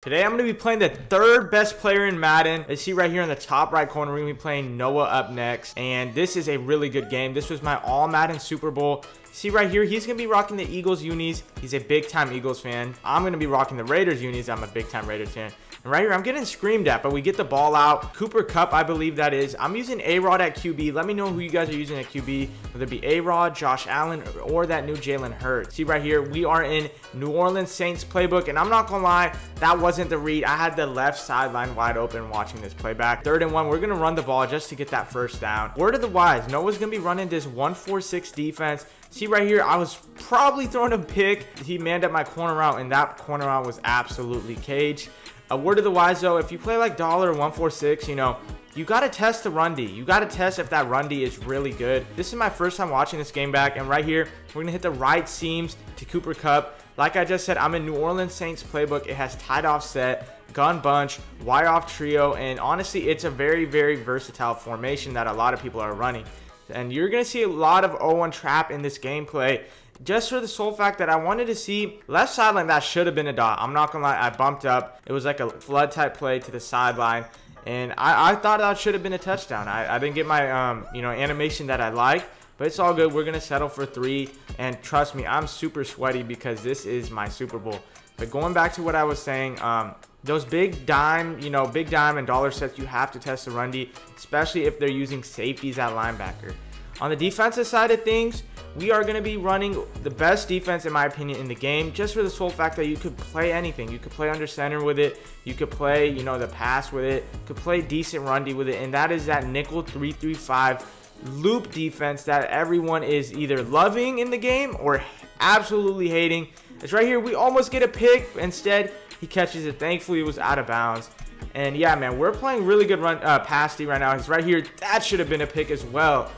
Today I'm going to be playing the third best player in Madden. As see right here in the top right corner, we're going to be playing Noah up next. And this is a really good game. This was my all Madden Super Bowl. See right here, he's going to be rocking the Eagles unis. He's a big time Eagles fan. I'm going to be rocking the Raiders unis. I'm a big time Raiders fan. And right here, I'm getting screamed at, but we get the ball out. Cooper Kupp, I believe that is. I'm using A-Rod at QB. Let me know who you guys are using at QB, whether it be A-Rod, Josh Allen, or that new Jalen Hurts. See right here, we are in New Orleans Saints playbook, and I'm not going to lie, that wasn't the read. I had the left sideline wide open watching this playback. Third and one, we're going to run the ball just to get that first down. Word of the wise, Noah's going to be running this 1-4-6 defense. See right here, I was probably throwing a pick. He manned up my corner route, and that corner route was absolutely cage. A word of the wise though, if you play like dollar 146, you know, you got to test the run D. You got to test if that run D is really good. This is my first time watching this game back, and right here, we're to hit the right seams to Cooper Kupp. Like I just said, I'm in New Orleans Saints playbook. It has tight offset, gun bunch, wire off trio, and honestly, it's a very, very versatile formation that a lot of people are running. And you're to see a lot of 0-1 trap in this gameplay just for the sole fact that I wanted to see left sideline that should have been a dot. I'm not gonna lie, I bumped up. It was like a flood type play to the sideline. And I, I thought that should have been a touchdown. I, I didn't get my um, you know animation that I like, but it's all good. We're gonna settle for three. And trust me, I'm super sweaty because this is my Super Bowl. But going back to what I was saying, um, those big dime, you know, big dime and dollar sets, you have to test the run especially if they're using safeties at linebacker. On the defensive side of things, we are going to be running the best defense, in my opinion, in the game, just for the sole fact that you could play anything. You could play under center with it. You could play, you know, the pass with it. You could play decent run D with it, and that is that nickel 335 loop defense that everyone is either loving in the game or absolutely hating. It's right here. We almost get a pick. Instead, he catches it. Thankfully, it was out of bounds. And yeah, man, we're playing really good run uh, pass D right now. He's right here. That should have been a pick as well.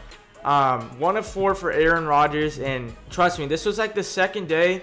Um, one of four for Aaron Rodgers, and trust me, this was like the second day,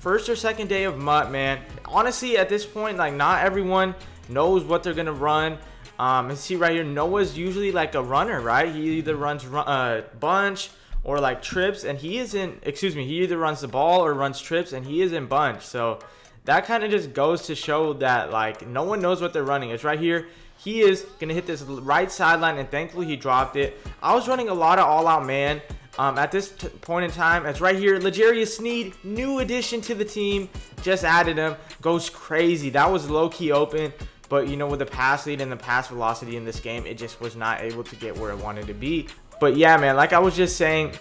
first or second day of MUT, man. Honestly, at this point, like not everyone knows what they're gonna run. Um, and see right here, Noah's usually like a runner, right? He either runs run, uh, bunch or like trips, and he isn't. Excuse me, he either runs the ball or runs trips, and he isn't bunch. So that kind of just goes to show that like no one knows what they're running. It's right here. He is going to hit this right sideline, and thankfully he dropped it. I was running a lot of all-out man um, at this point in time. It's right here. L'Jarius Sneed, new addition to the team. Just added him. Goes crazy. That was low-key open. But, you know, with the pass lead and the pass velocity in this game, it just was not able to get where it wanted to be. But, yeah, man, like I was just saying,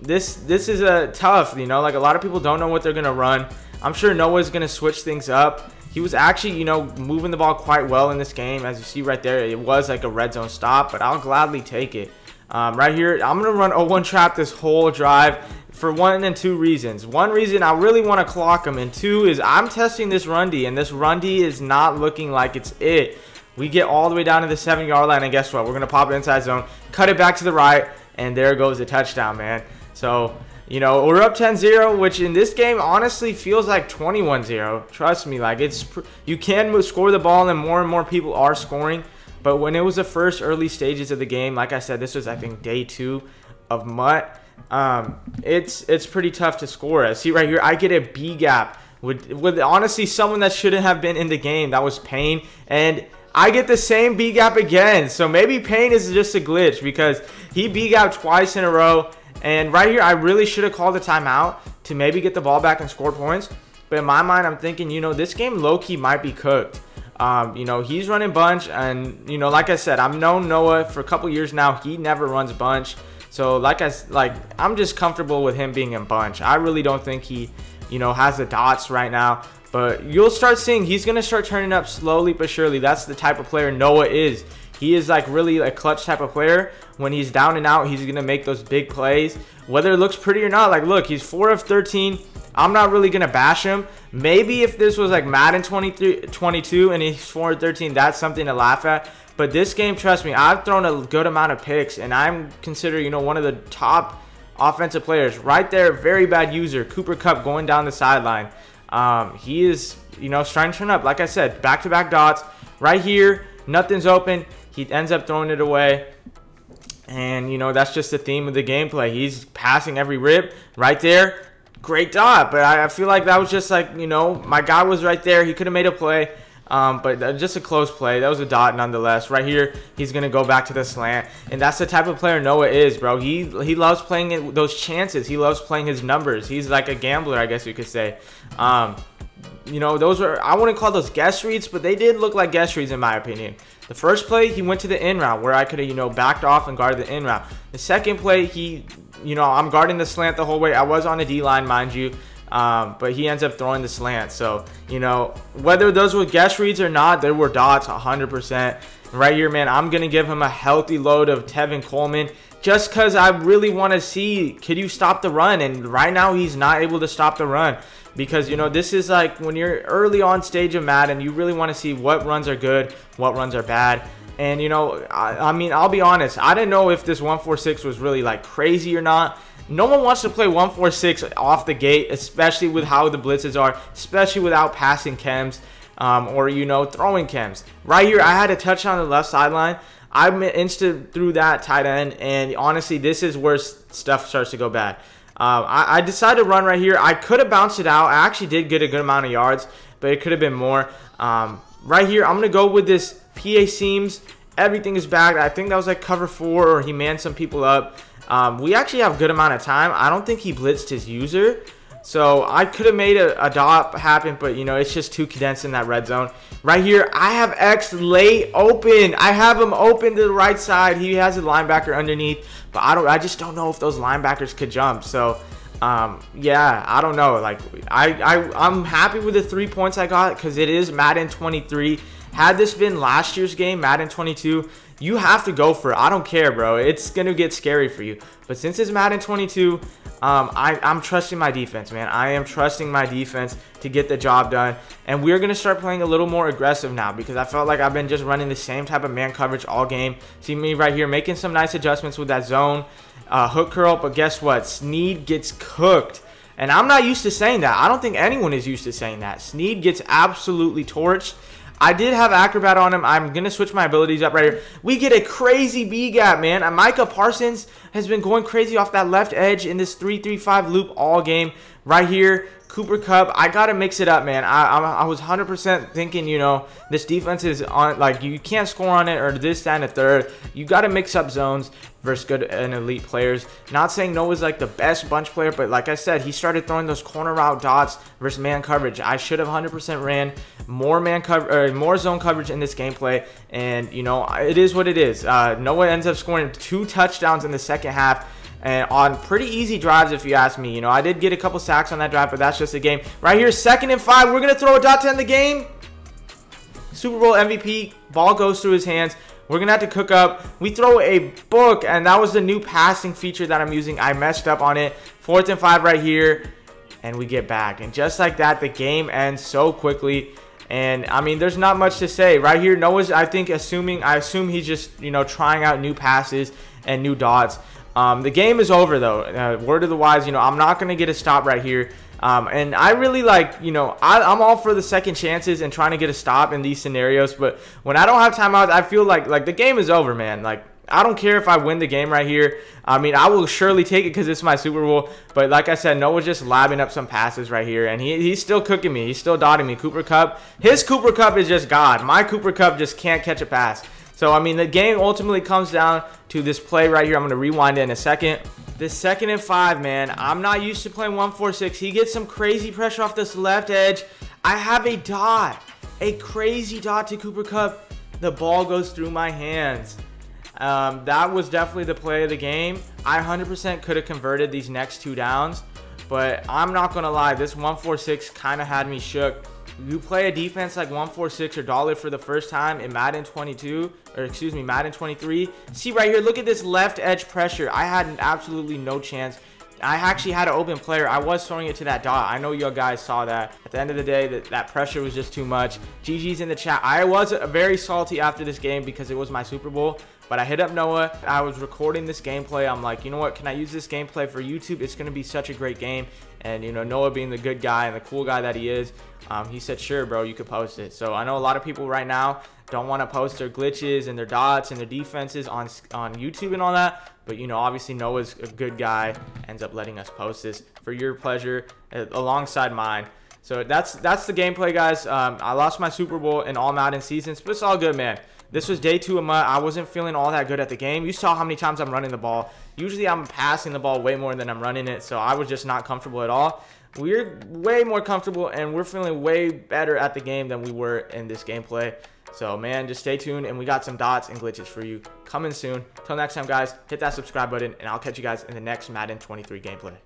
this this is a tough, you know, like a lot of people don't know what they're going to run. I'm sure Noah's going to switch things up. He was actually, you know, moving the ball quite well in this game. As you see right there, it was like a red zone stop, but I'll gladly take it. Um, right here, I'm going to run 0-1 trap this whole drive for one and two reasons. One reason I really want to clock him, and two is I'm testing this run D, and this run D is not looking like it's it. We get all the way down to the seven-yard line, and guess what? We're going to pop inside zone, cut it back to the right, and there goes the touchdown, man. So you know, we're up 10-0, which in this game honestly feels like 21-0. Trust me, like it's you can score the ball and more and more people are scoring. But when it was the first early stages of the game, like I said, this was I think day two of MUT. Um, it's it's pretty tough to score. I see right here, I get a B gap with with honestly someone that shouldn't have been in the game. That was Payne, and I get the same B gap again. So maybe Payne is just a glitch because he B gap twice in a row. And right here, I really should have called a timeout to maybe get the ball back and score points. But in my mind, I'm thinking, you know, this game low-key might be cooked. Um, you know, he's running bunch. And, you know, like I said, I've known Noah for a couple years now. He never runs bunch. So, like I like, I'm just comfortable with him being in bunch. I really don't think he, you know, has the dots right now. But you'll start seeing he's going to start turning up slowly but surely. That's the type of player Noah is. He is like really a clutch type of player. When he's down and out, he's going to make those big plays. Whether it looks pretty or not, like look, he's 4 of 13. I'm not really going to bash him. Maybe if this was like Madden 23, 22 and he's 4 of 13, that's something to laugh at. But this game, trust me, I've thrown a good amount of picks and I'm considered, you know, one of the top offensive players. Right there, very bad user. Cooper Kupp going down the sideline. Um, he is, you know, trying to turn up. Like I said, back-to-back -back dots. Right here, nothing's open. He ends up throwing it away. And, you know, that's just the theme of the gameplay. He's passing every rip right there. Great dot. But I, I feel like that was just like, you know, my guy was right there. He could have made a play. Um, but just a close play. That was a dot nonetheless. Right here, he's going to go back to the slant. And that's the type of player Noah is, bro. He he loves playing those chances. He loves playing his numbers. He's like a gambler, I guess you could say. Um, you know, those were, I wouldn't call those guess reads, but they did look like guess reads in my opinion. The first play, he went to the in route where I could have, you know, backed off and guarded the in route. The second play, he, you know, I'm guarding the slant the whole way. I was on the D line, mind you. Um, but he ends up throwing the slant. So, you know, whether those were guess reads or not, there were dots 100%. Right here, man, I'm going to give him a healthy load of Tevin Coleman just because I really want to see, could you stop the run? And right now, he's not able to stop the run because, you know, this is like when you're early on stage of Madden, you really want to see what runs are good, what runs are bad. And, you know, I, I mean, I'll be honest, I didn't know if this 146 was really like crazy or not. No one wants to play 146 off the gate, especially with how the blitzes are, especially without passing chems um, or, you know, throwing chems. Right here, I had a touch on the left sideline. I'm instant through that tight end, and honestly, this is where stuff starts to go bad. Um, I, I, decided to run right here. I could have bounced it out. I actually did get a good amount of yards, but it could have been more. Um, right here, I'm going to go with this PA seams. Everything is back. I think that was like cover four, or he manned some people up. Um, we actually have a good amount of time. I don't think he blitzed his user. So I could have made a, a dot happen, but you know, it's just too condensed in that red zone. Right here, I have X late open. I have him open to the right side. He has a linebacker underneath, but I don't. I just don't know if those linebackers could jump. So, um, yeah, I don't know. Like, I, I I'm happy with the three points I got because it is Madden 23. Had this been last year's game, Madden 22, you have to go for it. I don't care, bro. It's going to get scary for you. But since it's Madden 22, um, I, I'm trusting my defense, man. I am trusting my defense to get the job done. And we're going to start playing a little more aggressive now because I felt like I've been just running the same type of man coverage all game. See me right here making some nice adjustments with that zone uh, hook curl. But guess what? Sneed gets cooked. And I'm not used to saying that. I don't think anyone is used to saying that. Sneed gets absolutely torched. I did have Acrobat on him. I'm going to switch my abilities up right here. We get a crazy B gap, man. And Micah Parsons has been going crazy off that left edge in this 3-3-5 loop all game. Right here, Cooper Kupp. I got to mix it up, man. I, I, I was 100% thinking, you know, this defense is on, like, you can't score on it or this, that, and a third. You got to mix up zones versus good and elite players. Not saying Noah's like the best bunch player, but like I said, he started throwing those corner route dots versus man coverage. I should have 100% ran more man cover more zone coverage in this gameplay, and you know it is what it is. Uh, Noah ends up scoring two touchdowns in the second half and on pretty easy drives if you ask me. You know, I did get a couple sacks on that drive, but that's just a game. Right here, second and five. We're going to throw a dot to end the game. Super Bowl MVP. Ball goes through his hands. We're going to have to cook up. We throw a book, and that was the new passing feature that I'm using. I messed up on it. Fourth and five right here, and we get back. And just like that, the game ends so quickly. And I mean, there's not much to say right here. Noah's, I think, assuming, I assume he's just, you know, trying out new passes and new dots. Um, the game is over though. Uh, word of the wise, you know, I'm not gonna get a stop right here. Um, and I really like, you know, I, am all for the second chances and trying to get a stop in these scenarios. But when I don't have timeouts, I feel like like the game is over, man. Like I don't care if I win the game right here. I mean, I will surely take it because it's my Super Bowl. But like I said, Noah's just labbing up some passes right here. And he, he's still cooking me. He's still dotting me. Cooper Kupp. His Cooper Kupp is just God. My Cooper Kupp just can't catch a pass. So, I mean, the game ultimately comes down to this play right here. I'm going to rewind it in a second. This second and five, man. I'm not used to playing 1-4-6. He gets some crazy pressure off this left edge. I have a dot. A crazy dot to Cooper Kupp. The ball goes through my hands. Um, that was definitely the play of the game. I 100% could have converted these next two downs. But I'm not going to lie. This 1-4-6 kind of had me shook you play a defense like 146 or dollar for the first time in Madden 22, or excuse me, Madden 23. See right here, look at this left edge pressure. I had absolutely no chance. I actually had an open player. I was throwing it to that dot. I know you guys saw that. At the end of the day, that, that pressure was just too much. GG's in the chat. I was very salty after this game because it was my Super Bowl. But I hit up Noah. I was recording this gameplay. I'm like, you know what? Can I use this gameplay for YouTube? It's going to be such a great game. And, you know, Noah being the good guy and the cool guy that he is, um, he said, sure, bro, you could post it. So I know a lot of people right now don't want to post their glitches and their dots and their defenses on, on YouTube and all that. But, you know, obviously Noah's a good guy, ends up letting us post this for your pleasure uh, alongside mine. So that's that's the gameplay, guys. Um, I lost my Super Bowl in all Madden seasons, but it's all good, man. This was day two of my. I wasn't feeling all that good at the game. You saw how many times I'm running the ball. Usually I'm passing the ball way more than I'm running it, so I was just not comfortable at all. We're way more comfortable and we're feeling way better at the game than we were in this gameplay. So, man, just stay tuned, and we got some dots and glitches for you coming soon. Till next time, guys, hit that subscribe button, and I'll catch you guys in the next Madden 23 gameplay.